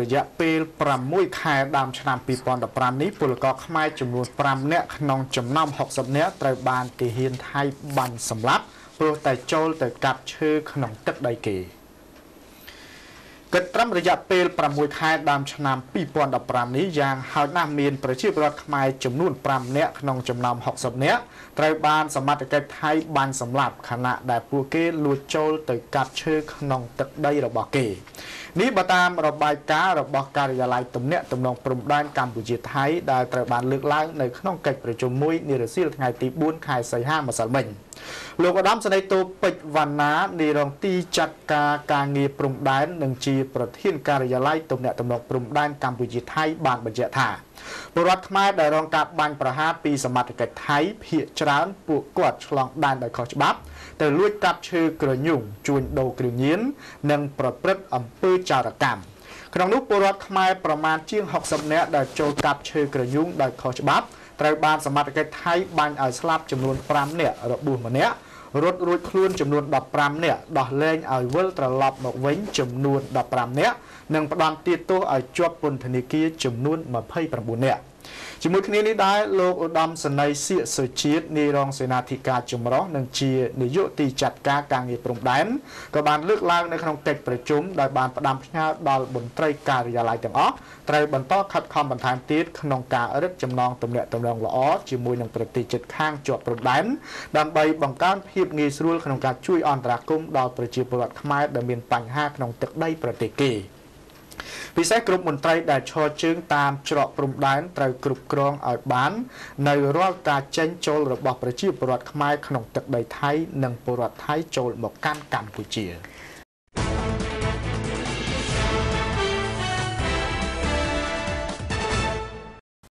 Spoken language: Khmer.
រយៈពេល6ខែដើមឆ្នាំ2015នេះពលករខ្មែរចំនួន5នាក់ក្នុងចំណោម60នាក់ត្រូវបានទាហានថៃបាញ់សម្លាប់ព្រោះតែចូលទៅកាប់ឈើក្នុងទឹកដីគេ។ គិតត្រឹមរយៈពេល6ខែដើមឆ្នាំ2015នេះយ៉ាងហោចណាស់មានប្រជាពលរដ្ឋខ្មែរចំនួន5នាក់ក្នុងចំណោម60នាក់ត្រូវបានសមត្ថកិច្ចថៃបាញ់សម្លាប់ខណៈដែលពួកគេលួចចូលទៅកាប់ឈើក្នុងទឹកដីរបស់គេនេះបើតាមរបាយការណ៍របស់ការិយាល័យទំនាក់ទំនងព្រំដែនកម្ពុជាថៃដែលត្រូវបានលើកឡើងនៅក្នុងកិច្ចប្រជុំមួយនារសៀលថ្ងៃទី4ខែសីហាម្សិលមិញ លោកឧត្តមសេនីយ៍តូពេជ្រវណ្ណានារងទីចាត់ការការងារព្រំដែននិងជាប្រធានការិយាល័យទំនាក់ទំនងព្រំដែនកម្ពុជាថៃបានបញ្ជាក់ថាពលរដ្ឋខ្មែរដែលរងការបាញ់ប្រហារពីសមត្ថកិច្ចថៃភៀកច្រើនពួកគាត់ឆ្លងដែនដោយខុសច្បាប់ទៅលួចកាប់ឈើក្រញូងជួញដូរគ្រឿងញៀននិងប្រព្រឹត្តអំពើចោរកម្មក្នុងនោះពលរដ្ឋខ្មែរប្រមាណជាង60នាក់ដែលចូលកាប់ឈើក្រញូងដោយខុសច្បាប់ ត្រូវបានសមត្ថកិច្ចថៃបាញ់ឲ្យស្លាប់ចំនួន5នាក់របួសម្នាក់រត់រួចខ្លួនចំនួន15នាក់ដោះលែងឲ្យវិលត្រឡប់មកវិញចំនួន15នាក់និងផ្ដន្ទាទោសឲ្យជាប់ពន្ធនាគារចំនួន29នាក់ ជាមួយគ្នានេះដែរលោកឧត្តមសេនីយ៍សៀកសុជាតិនាយរងសេនាធិការចម្រុះនិងជានាយកទីចាត់ការការងារព្រំដែនក៏បានលើកឡើងនៅក្នុងកិច្ចប្រជុំដោយបានផ្ដាំផ្ញើដល់មន្ត្រីការិយាល័យទាំងអស់ត្រូវបន្តខិតខំបន្ថែមទៀតក្នុងការរឹតចំណងទំនាក់ទំនងល្អជាមួយនឹងប្រទេសជិតខាងជាប់ព្រំដែនដើម្បីបង្កើនភាពងាយស្រួលក្នុងការជួយអន្តរាគមន៍ដល់ប្រជាពលរដ្ឋខ្មែរដែលមានបញ្ហាក្នុងទឹកដីប្រទេសគេ។ ពិសេសគ្រប់មន្ត្រីដែលឈរជើងតាមច្រកព្រំដែនត្រូវគ្រប់គ្រងឲ្យបាន នៅរាល់ការចេញចូលរបស់ប្រជាពលរដ្ឋខ្មែរក្នុងទឹកដីថៃ និងពលរដ្ឋថៃចូលមកកាន់កម្ពុជា